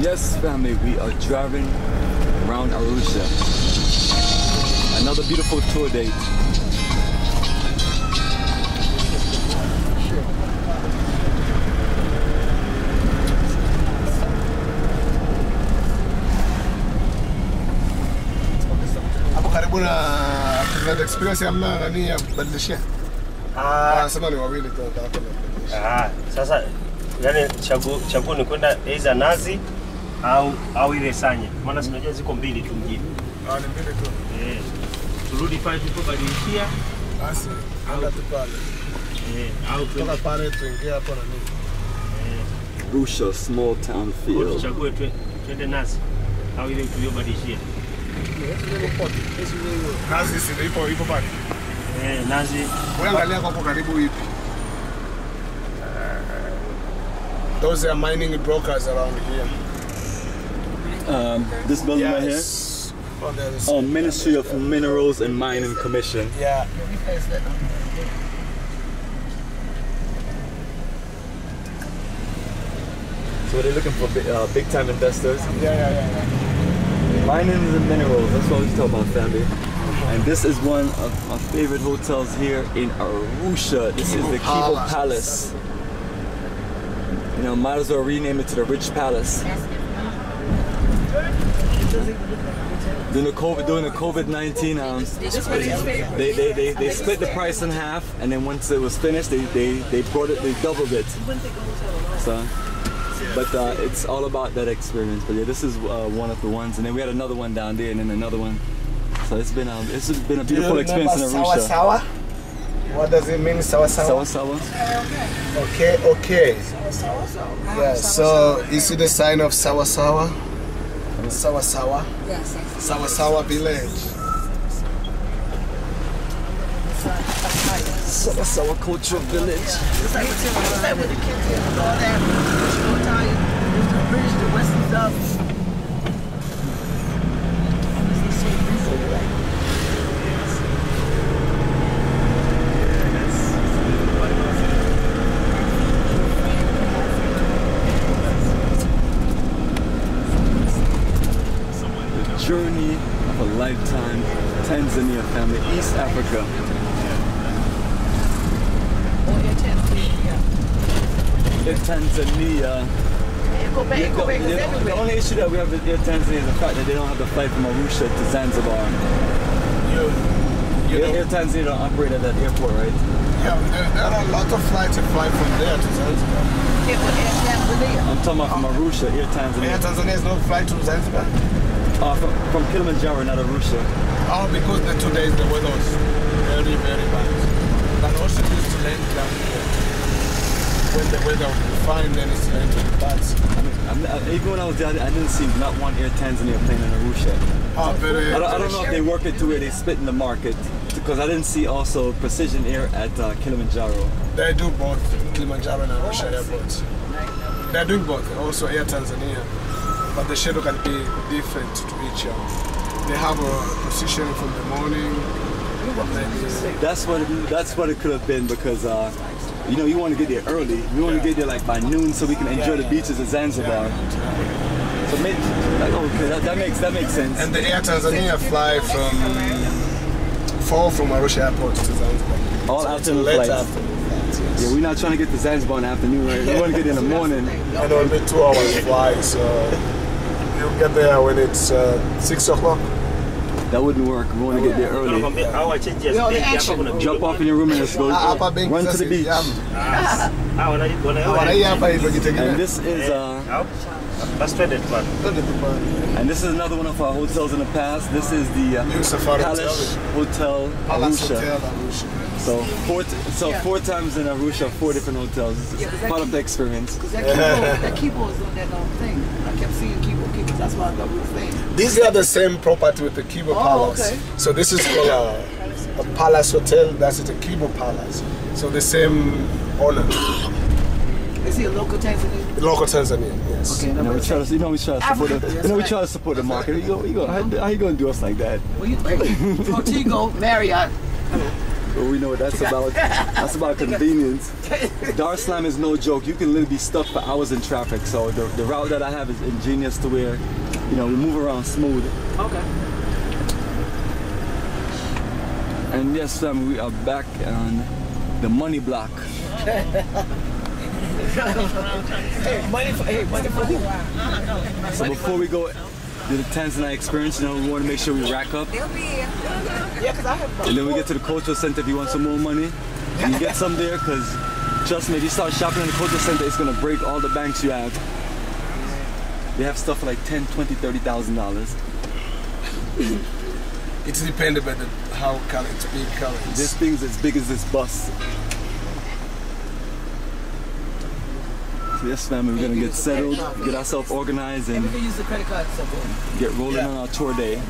Yes, family, we are driving around Arusha. Another beautiful tour date. hapo karibu na Trinidad Express hamna nani ya kubadilishia? Ah, Anasema ni wawili tu nataka kwenda kubadilishia. ah, sasa yani chaguo chaguo ni kwenda aidha Nazi au au ile Sanya? maana sinajua ziko mbili tu mjini. Ah, ni mbili tu. Eh, turudi pale tulipobadilishia Basi anga tu pale. eh, au Kutoka twende pale tuingie hapo na nini? Eh. Arusha, small town au feel. tuchague tu twende Nazi au ile tuliyobadilishia. Nazi si ipo ipo pale. Eh, Nazi Wewe angalia kwa hapo karibu ipi? Those are mining brokers around here. Um, this building right here? Oh. Oh, Ministry of Minerals and Mining Commission. Yeah. So they're looking for big, uh, big time investors. Yeah, yeah, yeah. yeah. Mining and minerals, that's what we talk about, family. And this is one of my favorite hotels here in Arusha. This is the Kibo Palace. Palace. You know, might as well rename it to the Rich Palace. During the COVID, during the COVID-19, um, they, they, they, they split the price in half, and then once it was finished, they, they, they brought it, they doubled it. So, but uh, it's all about that experience. But yeah, this is uh, one of the ones, and then we had another one down there, and then another one. So it's been um, it's been a beautiful experience in Arusha. sawa? What does it mean, sawa Sawa sawa? sawa. Okay, okay. Yeah, so you see the sign of sawa sawa? Sawa sawa? Yes. Sawa sawa village. Sawa sawa cultural village. It's like what you- it's like what the kids did with all that. She gonna tell you, it's the British, the Western stuff. Obviously, journey of a lifetime. Tanzania family, East Africa. Yeah, Tanzania, In Tanzania. yeah. Yeah, go back, Yeah, go the, back, the- the only issue that we have with Air Tanzania is the fact that they don't have the flight from Arusha to Zanzibar. You, you Air, Air Tanzania don't operate at that airport, right? yeah, there, there are a lot of flights that fly from there to Zanzibar. Yeah, Air Tanzania. I'm talking about from Arusha, Air Tanzania. Air Tanzania. Tanzania is no flight to Zanzibar. Uh, from, from Kilimanjaro, not Arusha. Oh, because the two days the weather was very, very bad. But also used to land down here. When the weather would be fine, then it's landing bad. I mean, I'm, I, even when I was there, I didn't see not one Air Tanzania plane in Arusha. Oh, very. I don't, I don't know if they work it to where they spit in the market because I didn't see also Precision Air at uh, Kilimanjaro. They do both Kilimanjaro and Arusha airports. They're doing both, also Air Tanzania. But the schedule can be different to each other. They have a position from the morning. That's what it, that's what it could have been because uh, you know you want to get there early. We want to get there like by noon so we can enjoy the beaches of Zanzibar. So maybe like, okay, that, that makes that makes sense. And the Air Tanzania fly from four from Arusha airport to Zanzibar. All So afternoon flights. afternoon. Yeah, we're not trying to get to Zanzibar in the afternoon. Right? We want to get there in the morning. And it'll be two hours flight, so you'll get there when it's uh, six o'clock. That wouldn't work. We want to get there early. Tunakwambia au wachenji ya Yo, the action. Jump off in your room and just go Ah, hapa benki run to the beach. Ah, And this is uh, Au? Basi twende tu bwana. Twende tu pale. and this is another one of our hotels in the past. This is the uh, Palace Hotel Palace Arusha. So four, t- so four times in Arusha, four different hotels. This is part of the experience. Because that keyboard, is on that um, thing. I kept seeing keyboard, keyboard. That's why I thought we were saying. These are the same property with the Kibo Oh, Palace. okay. So this is called a, a Palace Hotel. That's the Kibo Palace. So the same owner, Is he a local Tanzanian? local Tanzania. Yes. Okay, You know, we try to, you know, we try to support Africa, the, that's you know, we right. try to support the market. You go, you go, how, how you gonna do us like that? Well, you, Montego, Marriott. But we know what that's about. That's about convenience. Dar es Salaam is no joke. You can literally be stuck for hours in traffic. So the, the route that I have is ingenious to where, you know, we move around smooth. Okay. And yes, fam, we are back on the money block. Hey, money for hey, money for who? So before we go to the Tanzania experience, you know, we want to make sure we rack up. Yeah, because I have And then we get to the cultural center if you want some more money. And you get some there because trust me, if you start shopping in the cultural center, it's gonna break all the banks you have. They have stuff for like 10, 20, 30,000 dollars. It's dependent by the how current, big currents. This thing's as big as this bus. Yes, family, we're gonna get settled, get ourselves organized, and We can use the credit card somewhere. get rolling on our tour day.